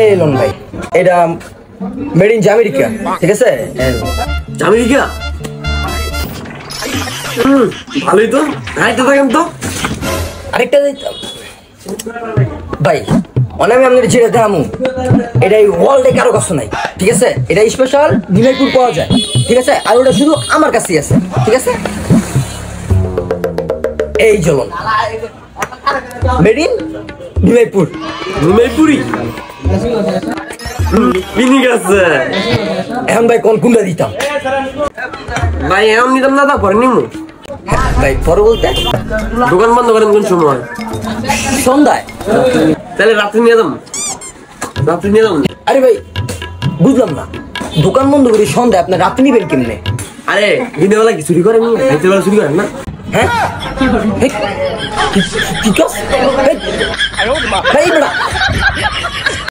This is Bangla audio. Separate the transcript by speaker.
Speaker 1: এই লোন ভাই এটা মেড ইন আমেরিকা ঠিক আছে।
Speaker 2: আমেরিকা ভালোই তো। থাকেন তো।
Speaker 1: আরেকটা দিতাম ভাই আমি আপনাদের ছেড়ে দামু এটা এই ওয়ার্ল্ডে কারও কাছে নাই ঠিক আছে? এটা স্পেশাল নিমাইপুর পাওয়া যায় ঠিক আছে? আর ওটা শুধু আমার কাছেই আছে ঠিক আছে? এই চলুন মেড ইন নিমাইপুর
Speaker 2: পিনি গেছে
Speaker 1: এখন ভাই কোন কোনটা দিতাম।
Speaker 2: ভাই এমন নিতাম না তা নিমু।
Speaker 1: ভাই পরে বলতে?
Speaker 2: দোকান বন্ধ করেন কোন সময়?
Speaker 1: সন্ধ্যায়।
Speaker 2: তাহলে রাত্রে নিয়ে যাম। রাত্রে নিয়ে যাম।
Speaker 1: আরে ভাই বুঝলাম না। দোকান বন্ধ করে সন্ধ্যায় আপনার রাত্রি নিবেন কেমনে?
Speaker 2: আরে দিনের বেলা কি চুরি করেন? বেলা চুরি করেন না?
Speaker 1: হ্যাঁ?